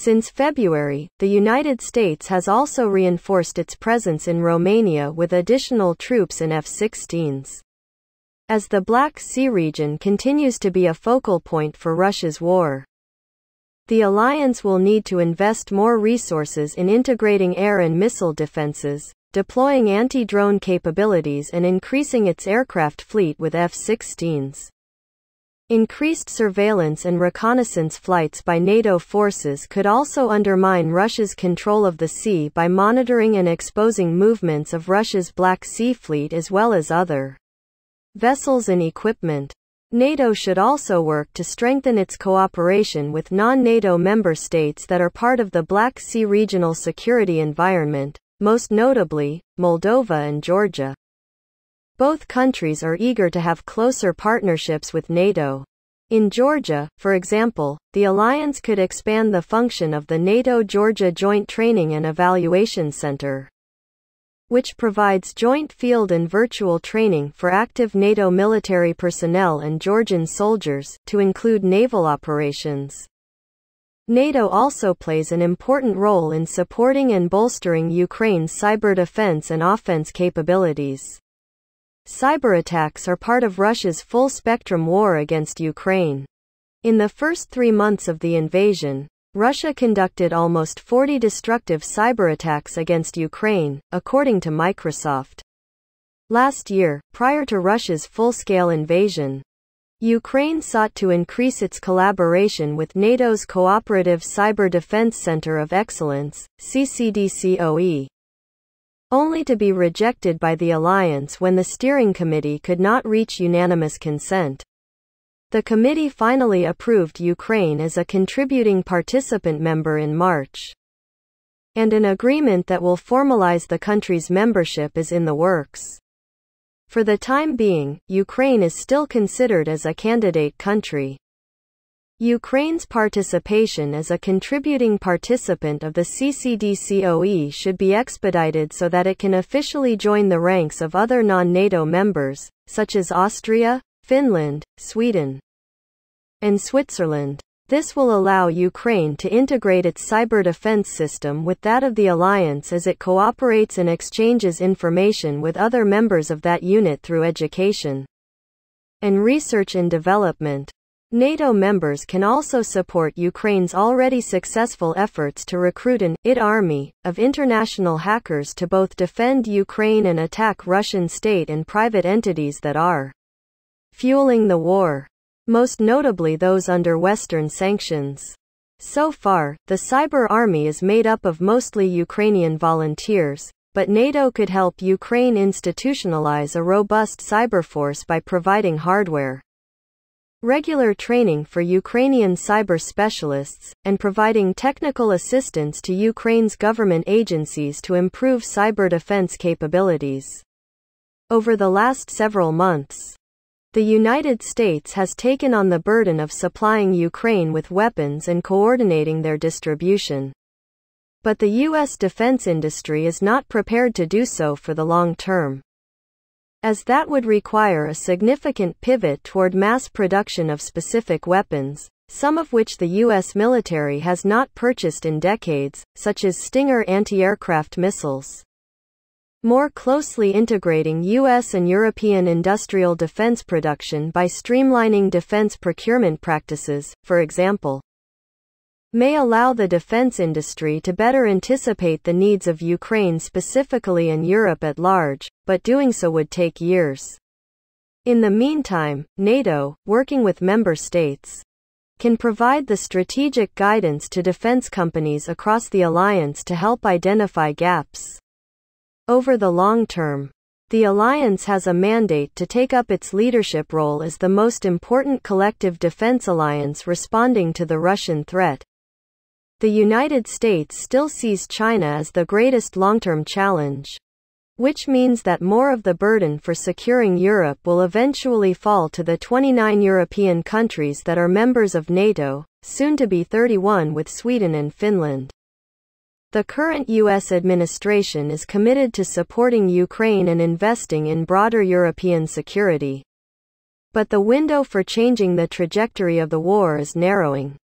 Since February, the United States has also reinforced its presence in Romania with additional troops and F-16s. As the Black Sea region continues to be a focal point for Russia's war, the alliance will need to invest more resources in integrating air and missile defenses, deploying anti-drone capabilities and increasing its aircraft fleet with F-16s. Increased surveillance and reconnaissance flights by NATO forces could also undermine Russia's control of the sea by monitoring and exposing movements of Russia's Black Sea Fleet as well as other vessels and equipment. NATO should also work to strengthen its cooperation with non-NATO member states that are part of the Black Sea regional security environment, most notably, Moldova and Georgia. Both countries are eager to have closer partnerships with NATO. In Georgia, for example, the alliance could expand the function of the NATO Georgia Joint Training and Evaluation Center which provides joint field and virtual training for active NATO military personnel and Georgian soldiers, to include naval operations. NATO also plays an important role in supporting and bolstering Ukraine's cyber defense and offense capabilities. Cyber attacks are part of Russia's full spectrum war against Ukraine. In the first three months of the invasion, Russia conducted almost 40 destructive cyber attacks against Ukraine, according to Microsoft. Last year, prior to Russia's full-scale invasion, Ukraine sought to increase its collaboration with NATO's Cooperative Cyber Defense Center of Excellence, CCDCOE, only to be rejected by the alliance when the steering committee could not reach unanimous consent. The committee finally approved Ukraine as a contributing participant member in March. And an agreement that will formalize the country's membership is in the works. For the time being, Ukraine is still considered as a candidate country. Ukraine's participation as a contributing participant of the CCDCOE should be expedited so that it can officially join the ranks of other non-NATO members, such as Austria, Finland, Sweden, and Switzerland. This will allow Ukraine to integrate its cyber defense system with that of the alliance as it cooperates and exchanges information with other members of that unit through education and research and development. NATO members can also support Ukraine's already successful efforts to recruit an IT army of international hackers to both defend Ukraine and attack Russian state and private entities that are fueling the war, most notably those under Western sanctions. So far, the cyber army is made up of mostly Ukrainian volunteers, but NATO could help Ukraine institutionalize a robust cyber force by providing hardware, regular training for Ukrainian cyber specialists, and providing technical assistance to Ukraine's government agencies to improve cyber defense capabilities. Over the last several months, the United States has taken on the burden of supplying Ukraine with weapons and coordinating their distribution. But the U.S. defense industry is not prepared to do so for the long term. As that would require a significant pivot toward mass production of specific weapons, some of which the U.S. military has not purchased in decades, such as Stinger anti-aircraft missiles. More closely integrating U.S. and European industrial defense production by streamlining defense procurement practices, for example, may allow the defense industry to better anticipate the needs of Ukraine specifically and Europe at large, but doing so would take years. In the meantime, NATO, working with member states, can provide the strategic guidance to defense companies across the alliance to help identify gaps. Over the long term, the alliance has a mandate to take up its leadership role as the most important collective defense alliance responding to the Russian threat. The United States still sees China as the greatest long-term challenge, which means that more of the burden for securing Europe will eventually fall to the 29 European countries that are members of NATO, soon to be 31 with Sweden and Finland. The current U.S. administration is committed to supporting Ukraine and investing in broader European security. But the window for changing the trajectory of the war is narrowing.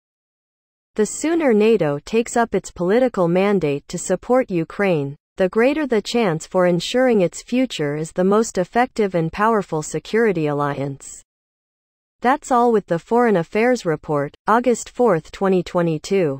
The sooner NATO takes up its political mandate to support Ukraine, the greater the chance for ensuring its future is the most effective and powerful security alliance. That's all with the Foreign Affairs Report, August 4, 2022.